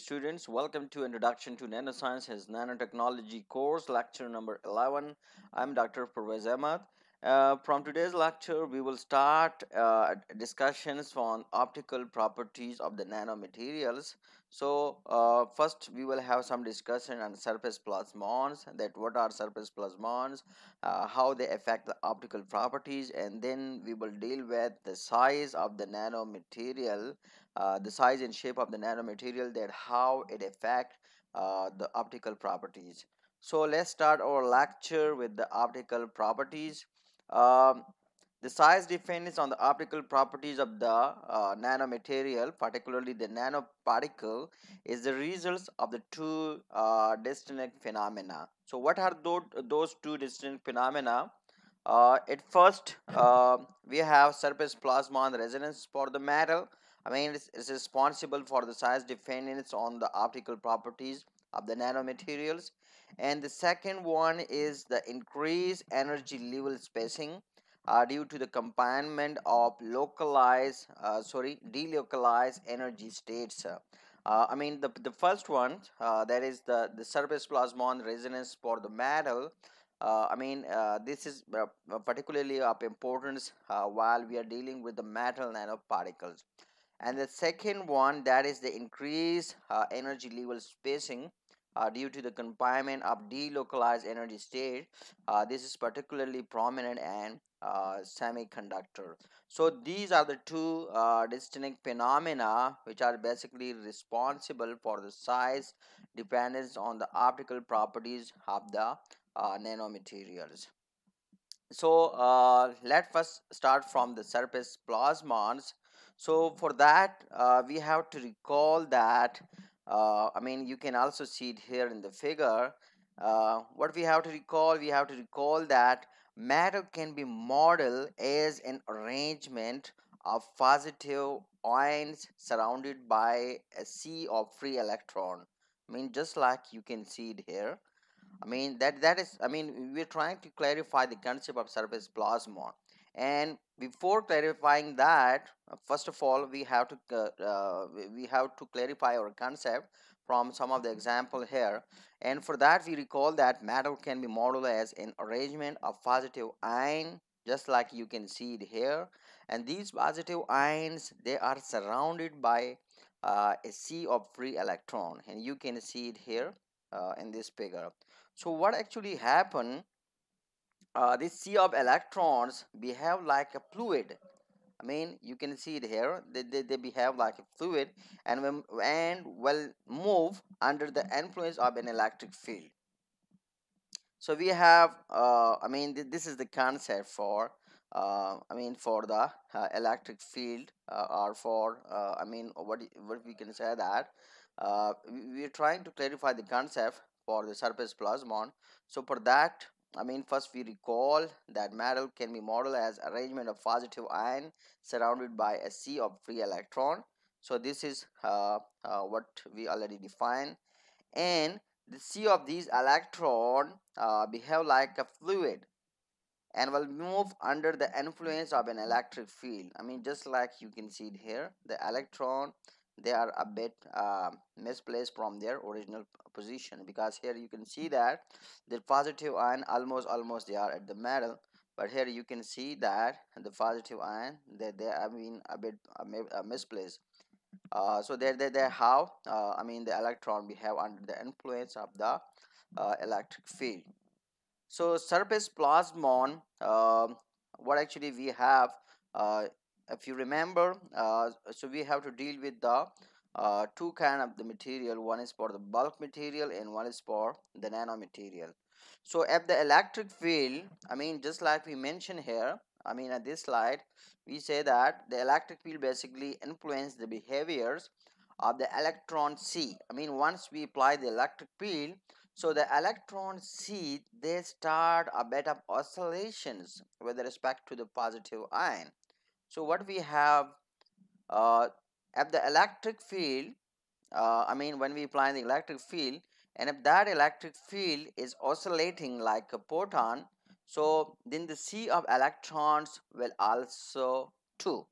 students. Welcome to Introduction to Nanoscience, his nanotechnology course, lecture number 11. I'm Dr. Pervaiz Ahmad. Uh, from today's lecture, we will start uh, discussions on optical properties of the nanomaterials. So, uh, first we will have some discussion on surface plasmons, that what are surface plasmons, uh, how they affect the optical properties, and then we will deal with the size of the nanomaterial, uh, the size and shape of the nanomaterial, that how it affect uh, the optical properties. So, let's start our lecture with the optical properties. Um, the size depends on the optical properties of the uh, nanomaterial, particularly the nanoparticle, is the result of the two uh, distinct phenomena. So, what are those, those two distinct phenomena? Uh, at first, uh, we have surface plasmon resonance for the metal. I mean, it's, it's responsible for the size dependence on the optical properties of the nanomaterials. And the second one is the increased energy level spacing uh, due to the confinement of localized uh, sorry delocalized energy states uh, I mean the, the first one uh, that is the the surface plasmon resonance for the metal uh, I mean uh, this is particularly of importance while we are dealing with the metal nanoparticles and the second one that is the increased energy level spacing uh, due to the confinement of delocalized energy state. Uh, this is particularly prominent in uh, semiconductor. So these are the two uh, distinct phenomena which are basically responsible for the size dependence on the optical properties of the uh, nanomaterials. So uh, let us start from the surface plasmons. So for that we have to recall that uh, I mean you can also see it here in the figure. Uh, what we have to recall we have to recall that matter can be modeled as an arrangement of positive ions surrounded by a sea of free electron. I mean just like you can see it here. I mean that that is I mean we're trying to clarify the concept of surface plasmon and before clarifying that uh, first of all we have to uh, uh we have to clarify our concept from some of the example here. And for that we recall that matter can be modeled as an arrangement of positive ion just like you can see it here. And these positive ions they are surrounded by uh, a sea of free electron. And you can see it here uh, in this figure. So what actually happened uh, this sea of electrons behave like a fluid. I mean you can see it here. They, they, they behave like a fluid and when and will move under the influence of an electric field. So we have uh, I mean th this is the concept for uh, I mean for the uh, electric field uh, or for uh, I mean what what we can say that uh, we are trying to clarify the concept for the surface plasmon. So for that I mean first we recall that metal can be modeled as arrangement of positive ion surrounded by a sea of free electron. So this is uh, uh, what we already defined. And the sea of these electron uh, behave like a fluid and will move under the influence of an electric field. I mean just like you can see it here the electron they are a bit uh, misplaced from their original position because here you can see that the positive ion almost almost they are at the middle but here you can see that the positive ion that they, they have been a bit uh, misplaced. Uh, so they, they, they how uh, I mean the electron behave under the influence of the uh, electric field. So surface plasmon um, what actually we have uh, if you remember uh, so we have to deal with the uh, two kind of the material. One is for the bulk material and one is for the nanomaterial. So at the electric field i mean just like we mentioned here i mean at this slide we say that the electric field basically influence the behaviors of the electron sea i mean once we apply the electric field so the electron sea they start a bit of oscillations with respect to the positive ion so what we have uh, at the electric field uh, I mean when we apply the electric field and if that electric field is oscillating like a photon so then the sea of electrons will also too.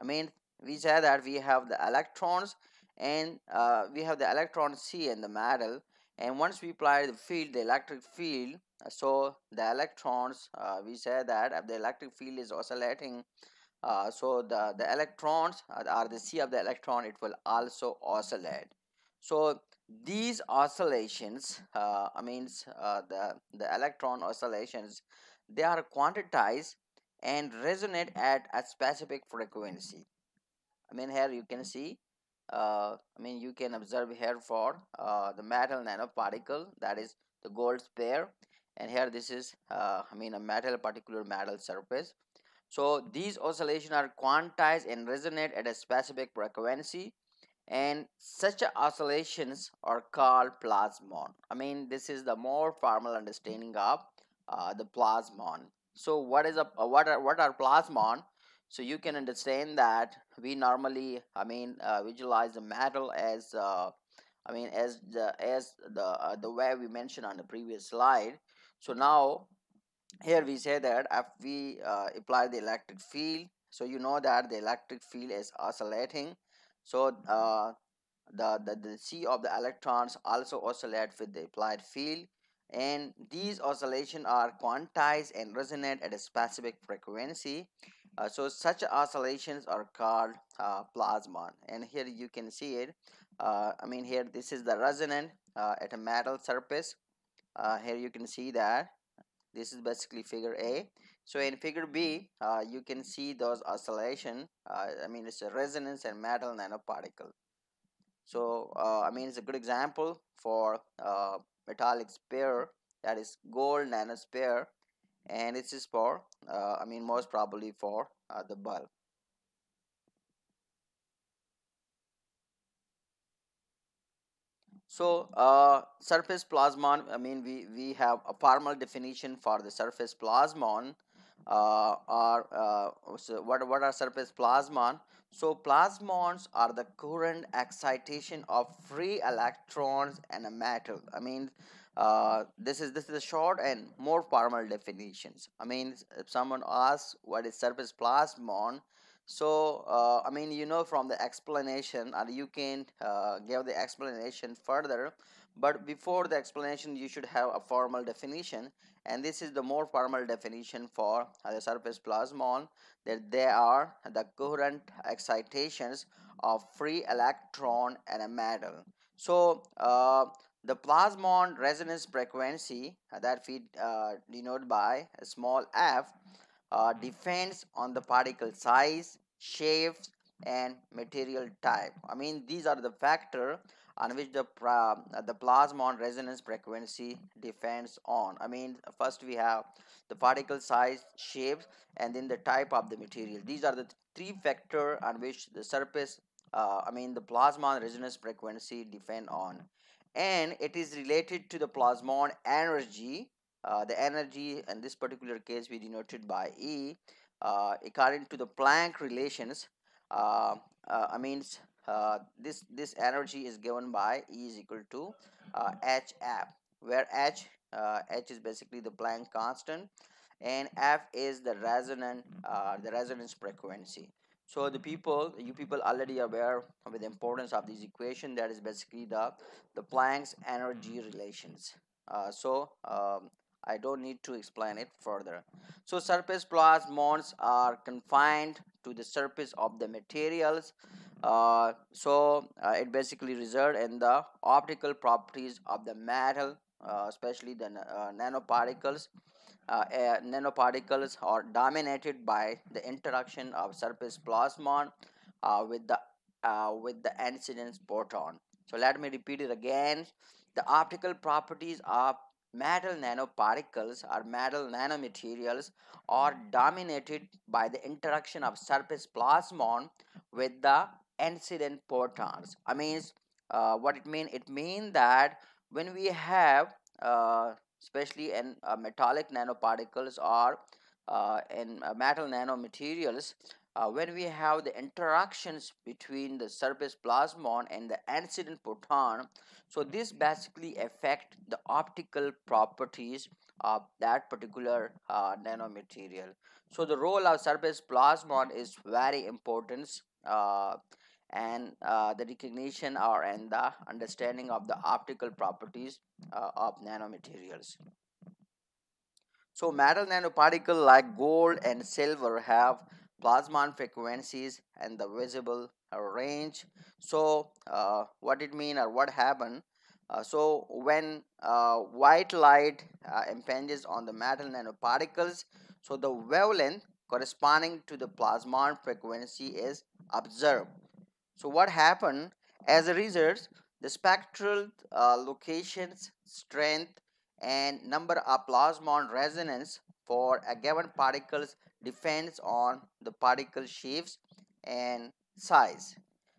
I mean we say that we have the electrons and uh, we have the electron sea in the metal and once we apply the field the electric field so the electrons uh, we say that if the electric field is oscillating uh, so the the electrons are the sea of the electron it will also oscillate. So these oscillations uh, i means uh, the the electron oscillations they are quantized and resonate at a specific frequency. I mean here you can see uh, I mean you can observe here for uh, the metal nanoparticle that is the gold sphere. And here this is uh, I mean a metal particular metal surface so these oscillations are quantized and resonate at a specific frequency and such oscillations are called plasmon. I mean this is the more formal understanding of uh, the plasmon. So what is a what are what are plasmon? So you can understand that we normally i mean uh, visualize the metal as uh, i mean as the as the uh, the way we mentioned on the previous slide. So now here we say that if we uh, apply the electric field so you know that the electric field is oscillating. So uh, the, the the sea of the electrons also oscillate with the applied field. And these oscillations are quantized and resonate at a specific frequency. Uh, so such oscillations are called uh, plasmon and here you can see it. Uh, I mean here this is the resonant uh, at a metal surface. Here you can see that this is basically figure A. So in figure B uh, you can see those oscillation I mean it's a resonance and metal nanoparticle. So I mean it's a good example for metallic sphere that is gold nanosphere and this is for uh, I mean most probably for uh, the bulb so uh, surface plasmon I mean we we have a formal definition for the surface plasmon uh, or uh, so what, what are surface plasmon? So plasmons are the coherent excitation of free electrons in a metal. I mean uh, this is this is a short and more formal definitions. I mean if someone asks what is surface plasmon so uh, i mean you know from the explanation or you can uh, give the explanation further but before the explanation you should have a formal definition and this is the more formal definition for the surface plasmon that they are the coherent excitations of free electron and a metal. So uh, the plasmon resonance frequency that we uh, denote by a small f uh, depends on the particle size, shape, and material type. I mean these are the factor on which the uh, the plasmon resonance frequency depends on. I mean first we have the particle size, shape, and then the type of the material. These are the three factor on which the surface uh, I mean the plasmon resonance frequency depend on and it is related to the plasmon energy uh, the energy in this particular case we denoted by E uh, according to the Planck relations uh, uh I uh, this this energy is given by E is equal to HF where H H is basically the Planck constant and F is the resonant the resonance frequency. So the people you people already aware of the importance of this equation that is basically the the Planck's energy relations. Uh, so um, I don't need to explain it further. So surface plasmons are confined to the surface of the materials uh, so uh, it basically result in the optical properties of the metal uh, especially the uh, nanoparticles uh, nanoparticles are dominated by the interaction of surface plasmon uh, with the with the incidence photon so let me repeat it again. The optical properties of metal nanoparticles or metal nanomaterials are dominated by the interaction of surface plasmon with the incident photons i mean uh, what it mean it mean that when we have uh, especially in uh, metallic nanoparticles or uh, in uh, metal nanomaterials uh, when we have the interactions between the surface plasmon and the incident photon so this basically affect the optical properties of that particular uh, nanomaterial so the role of surface plasmon is very important uh, and uh, the recognition or and the understanding of the optical properties uh, of nanomaterials. So metal nanoparticle like gold and silver have plasmon frequencies and the visible uh, range. So uh, what it mean or what happened? Uh, so when uh, white light uh, impinges on the metal nanoparticles, so the wavelength corresponding to the plasmon frequency is observed. So what happened as a result, the spectral uh, locations, strength, and number of plasmon resonance for a given particles depends on the particle shapes and size.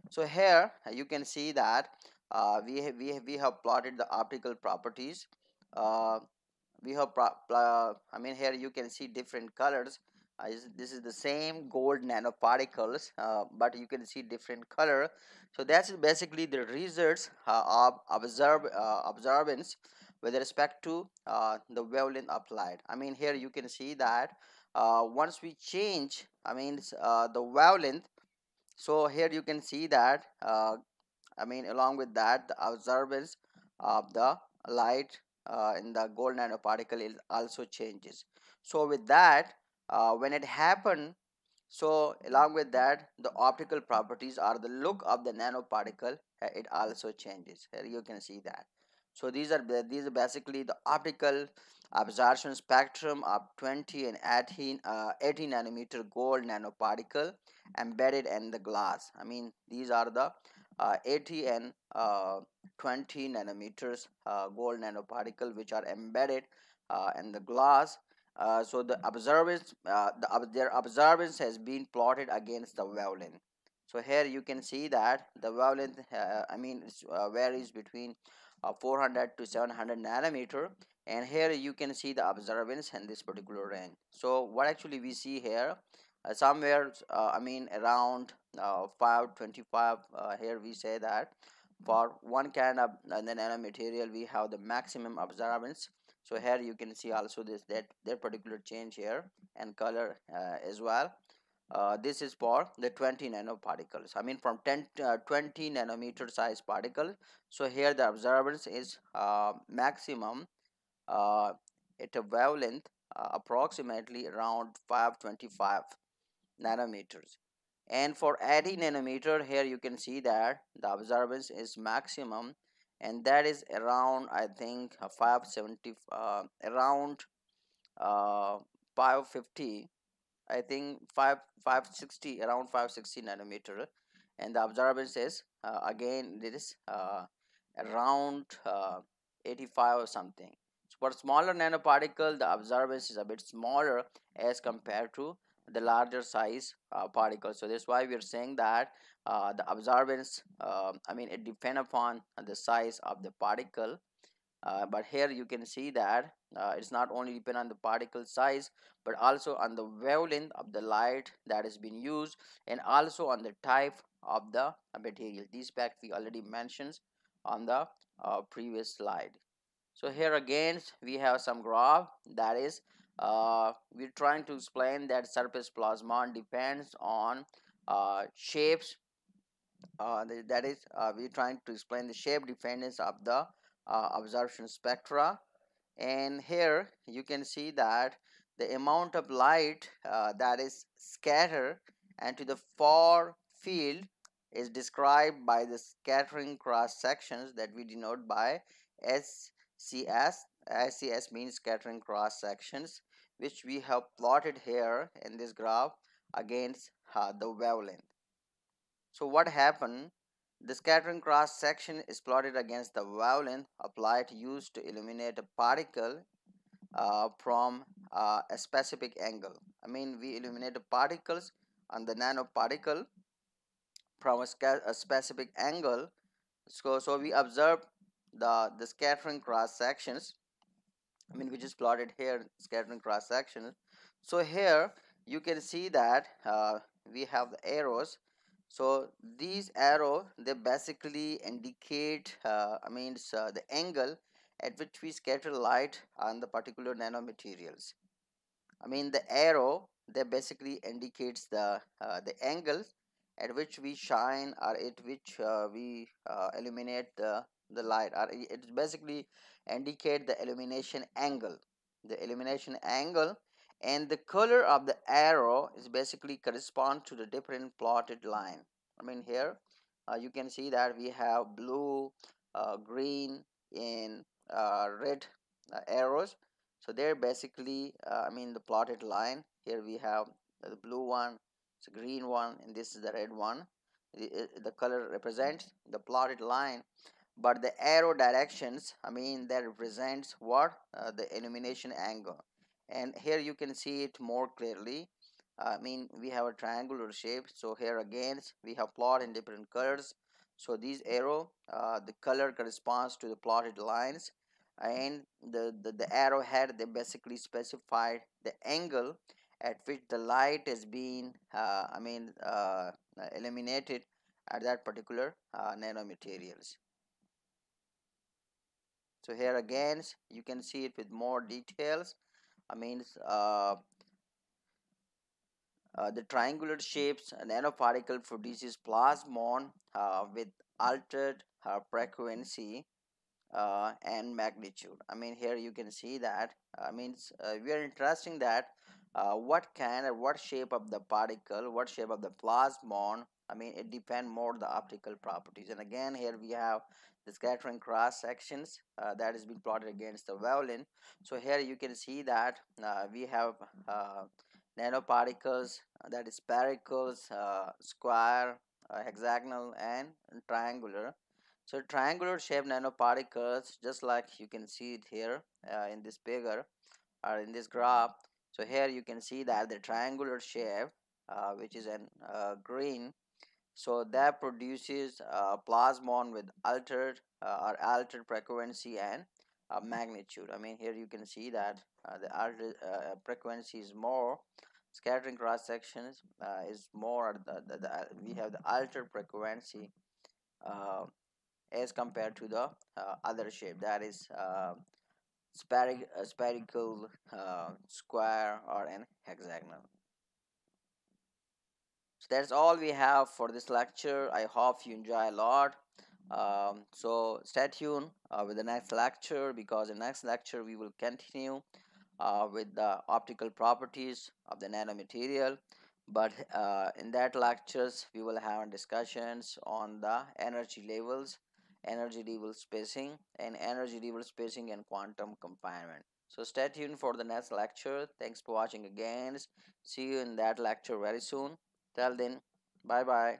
So here you can see that uh, we, have, we, have, we have plotted the optical properties. Uh, we have, I mean here you can see different colors. Uh, this is the same gold nanoparticles, uh, but you can see different color. So that's basically the results uh, of observe, uh, observance with respect to the wavelength applied. I mean here you can see that once we change, I mean the wavelength so here you can see that uh, I mean along with that the observance of the light uh, in the gold nanoparticle is also changes. So with that uh, when it happened so along with that the optical properties or the look of the nanoparticle uh, it also changes. Here you can see that so these are these are basically the optical absorption spectrum of 20 and 18, uh, 18 nanometer gold nanoparticle embedded in the glass. I mean these are the uh, 80 and uh, 20 nanometers uh, gold nanoparticle which are embedded uh, in the glass. Uh, so the observance, the, their observance has been plotted against the wavelength. So here you can see that the wavelength, I mean, varies between 400 to 700 nanometer and here you can see the observance in this particular range. So what actually we see here uh, somewhere uh, i mean around uh, 525 uh, here we say that for one kind of uh, nanomaterial we have the maximum observance. So here you can see also this that that particular change here and color uh, as well uh, this is for the 20 nanoparticles. I mean from 10 uh, 20 nanometer size particle. So here the observance is uh, maximum uh, at a wavelength uh, approximately around 525 nanometers. And for 80 nanometer here you can see that the observance is maximum and that is around i think 570 around 550 I think 5 560 around 560 nanometer. And the observance is uh, again it is uh, around uh, 85 or something. So for smaller nanoparticle the observance is a bit smaller as compared to the larger size uh, particle. So that's why we are saying that uh, the observance uh, I mean it depend upon the size of the particle. Uh, but here you can see that uh, it's not only depend on the particle size but also on the wavelength of the light that has been used and also on the type of the material. These facts we already mentioned on the uh, previous slide. So here again we have some graph that is uh, we're trying to explain that surface plasmon depends on uh, shapes uh, that is we're trying to explain the shape dependence of the uh, absorption spectra and here you can see that the amount of light uh, that is scattered and to the far field is described by the scattering cross sections that we denote by SCS. SCS means scattering cross sections which we have plotted here in this graph against uh, the wavelength. So what happened the scattering cross section is plotted against the wavelength light used to illuminate a particle uh, from uh, a specific angle. I mean, we illuminate particles on the nanoparticle from a, a specific angle. So, so we observe the, the scattering cross sections. I mean, which is plotted here, scattering cross sections. So here you can see that uh, we have the arrows so these arrow they basically indicate uh, i mean uh, the angle at which we scatter light on the particular nanomaterials. I mean the arrow they basically indicates the uh, the angles at which we shine or at which uh, we uh, illuminate the, the light or it basically indicate the illumination angle. The illumination angle and the color of the arrow is basically correspond to the different plotted line. I mean here uh, you can see that we have blue uh, green and uh, red uh, arrows. So they're basically uh, i mean the plotted line. Here we have the blue one it's a green one and this is the red one. The, the color represents the plotted line but the arrow directions i mean that represents what uh, the illumination angle and here you can see it more clearly. I mean we have a triangular shape so here again we have plot in different colors. So these arrow uh, the color corresponds to the plotted lines and the, the, the arrowhead they basically specify the angle at which the light is being uh, I mean uh, eliminated at that particular uh, nanomaterials. So here again you can see it with more details I mean uh, uh, the triangular shapes nanoparticle produces plasmon uh, with altered uh, frequency uh, and magnitude. I mean here you can see that I mean we are interesting that what kind or what shape of the particle, what shape of the plasmon I mean it depend more the optical properties and again here we have the scattering cross sections uh, that is being plotted against the wavelength so here you can see that uh, we have uh, nanoparticles uh, that is spherical, uh, square, uh, hexagonal and triangular. So triangular shaped nanoparticles just like you can see it here in this figure or in this graph. So here you can see that the triangular shape which is uh, green so that produces a plasmon with altered or altered frequency and magnitude. I mean here you can see that the altered frequency is more scattering cross sections uh, is more the, the, the, we have the altered frequency uh, as compared to the uh, other shape that is uh, spherical uh, square or an hexagonal so that's all we have for this lecture. I hope you enjoy a lot. Um, so stay tuned uh, with the next lecture because in next lecture we will continue uh, with the optical properties of the nanomaterial. But uh, in that lectures we will have discussions on the energy levels energy level spacing and energy level spacing and quantum confinement. So stay tuned for the next lecture. Thanks for watching again. See you in that lecture very soon till then bye bye